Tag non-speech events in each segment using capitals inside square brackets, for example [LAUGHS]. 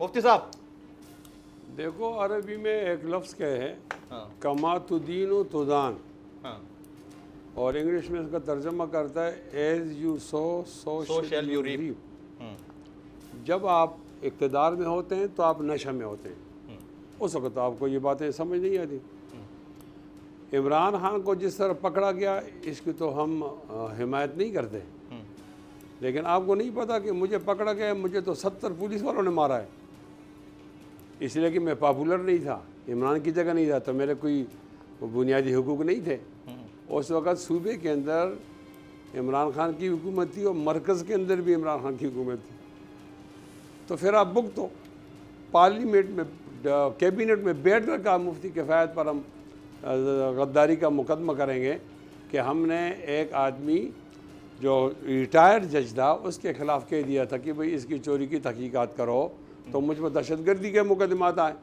मुफ्ती साहब। देखो अरबी में एक लफ्ज़ क्या है हाँ। कमा तुदीन तुदान। हाँ। और इंग्लिश में इसका तर्जमा करता है as you sow so shall you reap. reap। जब आप इकतदार में होते हैं तो आप नशा में होते हैं। उस वक्त आपको ये बातें समझ नहीं आती। इमरान खान को जिस तरह पकड़ा गया इसकी तो हम हिमायत नहीं करते। लेकिन आपको नहीं पता कि मुझे पकड़ा गया मुझे तो सत्तर पुलिस वालों ने मारा है। इसलिए कि मैं पॉपुलर नहीं था इमरान की जगह नहीं था तो मेरे कोई बुनियादी हकूक नहीं थे। उस वक़्त सूबे के अंदर इमरान खान की हुकूमत थी और मरकज़ के अंदर भी इमरान खान की हुकूमत थी। तो फिर आप बुक तो पार्लियामेंट में कैबिनेट में बैठ कर कहा मुफ्ती किफ़ायत पर हम गद्दारी का मुकदमा करेंगे कि हमने एक आदमी जो रिटायर्ड जज था उसके ख़िलाफ़ कह दिया था कि भाई इसकी चोरी की तहकीकात करो। तो मुझ पर दहशतगर्दी के मुकदमात आए।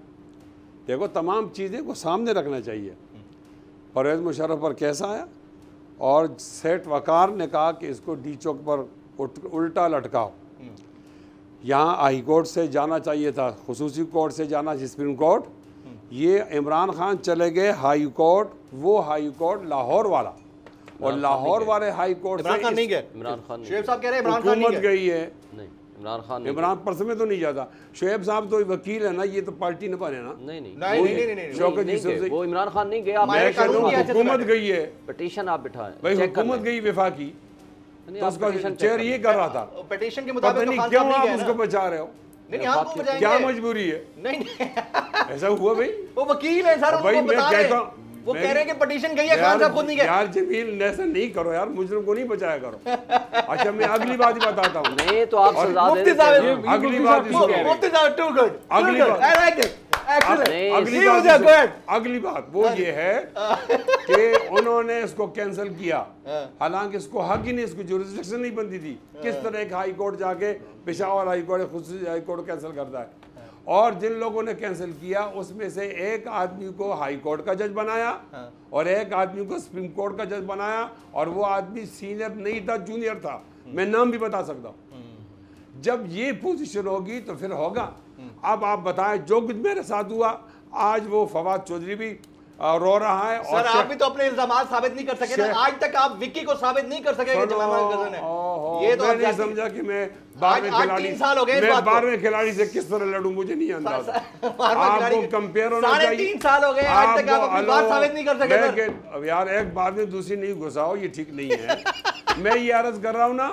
देखो तमाम चीज़ें को सामने रखना चाहिए। परवेज़ मुशर्रफ पर कैसा आया और सेठ वकार ने कहा कि इसको डी चौक पर उल्टा लटकाओ। यहाँ हाई कोर्ट से जाना चाहिए था खसूसी कोर्ट से जाना चाहिए सुप्रीम कोर्ट। ये इमरान खान चले गए हाई कोर्ट वो हाई कोर्ट लाहौर वाला। और लाहौर वाले हाई कोर्ट इमरान खान से नहीं गए। इमरान खान शुएब साहब कह रहे हैं इमरान खान नहीं गए। गई है। नहीं। इमरान खान इमरान पर्स में तो नहीं जाता। शुएब साहब तो वकील है ना ये तो पार्टी न बने ना। नहीं नहीं। नहीं नहीं नहीं नहीं शौकत यूसुफ से वो इमरान खान नहीं गया मैं हूँ की हुकूमत गई है। पिटीशन आप बिठाएँ भाई हुकूमत गई विफाकी। तो उसका चेयर ये कर रहा था। पिटीशन के मुताबिक तो नहीं क्यों आप उसको बचा रहे हो। नहीं नहीं आपको क्या मजबूरी है? नहीं। नहीं ऐसा हुआ भाई? वो वकील है सर भाई मैं कहता हैं। हूँ, वो कह रहे हैं कि पिटीशन गई है खान साहब खुद नहीं गए यार जमील ऐसा नहीं करो यार मुजरिम को नहीं बचाया करो। अच्छा मैं अगली बात ही बताता हूँ। नहीं तो आप सजा दे मुफ्ती साहब अगली बात मुफ्ती साहब टू गुड अगली बात- आई लाइक इट अगली बात. अगली बात वो ये है कि उन्होंने इसको कैंसिल किया। हाँ। हालाँकि इसको हक ही नहीं इसको जुरिस्डिक्शन नहीं बनती थी। किस तरह एक हाई कोर्ट जाके पेशावर हाई कोर्ट खुद हाई कोर्ट कैंसिल करता है। और जिन लोगों ने कैंसिल किया उसमें से एक आदमी को हाई कोर्ट का जज बनाया हाँ। और एक आदमी को सुप्रीम कोर्ट का जज बनाया और वो आदमी सीनियर नहीं था जूनियर था। मैं नाम भी बता सकता हूँ। जब ये पोजीशन होगी तो फिर होगा। अब आप बताएँ जो कुछ मेरे साथ हुआ आज वो फवाद चौधरी भी रो रहा है सर आप भी तो अपने इल्ज़ाम साबित नहीं कर सके ना। आज तक आप विक्की को साबित नहीं कर सके है ये तो मैं नहीं समझा कि मैं बारहवें खिलाड़ी साल हो गए मैं। बारहवें खिलाड़ी से किस तरह लड़ूं मुझे नहीं अंदाज़ा। आपको कंपेयर होना चाहिए। तीन साल हो गए, आज तक आप अपनी बात साबित नहीं कर सके, अब यार एक बात में दूसरी नहीं घुसाओ ये ठीक नहीं है। [LAUGHS] मैं ये अर्ज़ कर रहा हूँ ना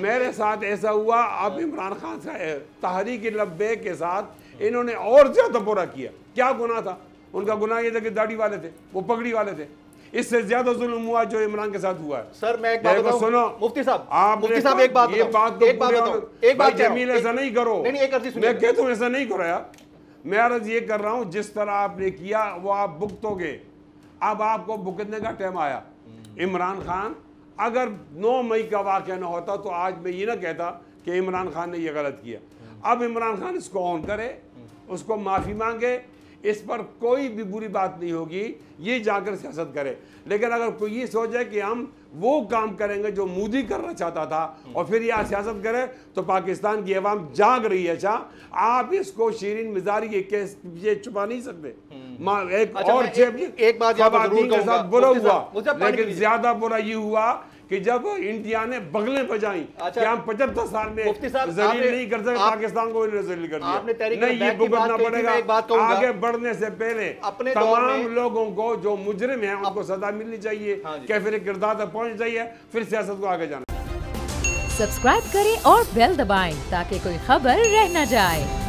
मेरे साथ ऐसा हुआ अब इमरान खान से तहरीक लब्बे के साथ इन्होंने और ज़्यादा बुरा किया। क्या गुना था? उनका गुनाह ये था कि दाढ़ी वाले थे वो पगड़ी वाले थे। इससे ज़्यादा जुल्म हुआ जो इमरान के साथ हुआ है। सर मैं एक बात बताऊँ? सुनो। मुफ्ती साहब आपने मुफ्ती साहब एक बात ये बात तो एक बात होने- एक बात जमील ऐसा नहीं करो। नहीं नहीं एक अर्जी सुनिए। मैं कहता हूँ ऐसा नहीं करो यार। मैं अर्ज़ ये कर रहा हूँ जिस तरह आपने किया वो आप भुगतोगे। अब आपको भुगतने का टाइम आया। इमरान खान अगर 9 मई का वाक़ ना होता तो आज मैं ये ना कहता कि इमरान खान ने ये गलत किया। अब इमरान खान इसको ऑन करे उसको माफ़ी मांगे इस पर कोई भी बुरी बात नहीं होगी ये जाकर सियासत करे। लेकिन अगर कोई ये सोचे कि हम वो काम करेंगे जो मोदी करना चाहता था और फिर यहाँ सियासत करे तो पाकिस्तान की अवाम जाग रही है अच्छा। आप इसको शीरिन मिजारी के केस ये छुपा नहीं सकते। एक अच्छा, और एक- एक बात के साथ बुरा हुआ लेकिन ज़्यादा बुरा ये हुआ कि जब इंडिया ने बगलें बजाई अच्छा, कि हम पचहत्तर साल में जलील नहीं कर सकते पाकिस्तान को जलील कर दिया। नहीं ये भुगतना पड़ेगा। मैं एक बात कहूँगा। आगे बढ़ने से पहले अपने तमाम लोगों को जो मुजरिम है उनको सजा मिलनी चाहिए हाँ जी। कैफिर किरदार तक पहुँच चाहिए फिर सियासत को आगे जाना। सब्सक्राइब करें और बेल दबाएँ ताकि कोई खबर रह न जाए।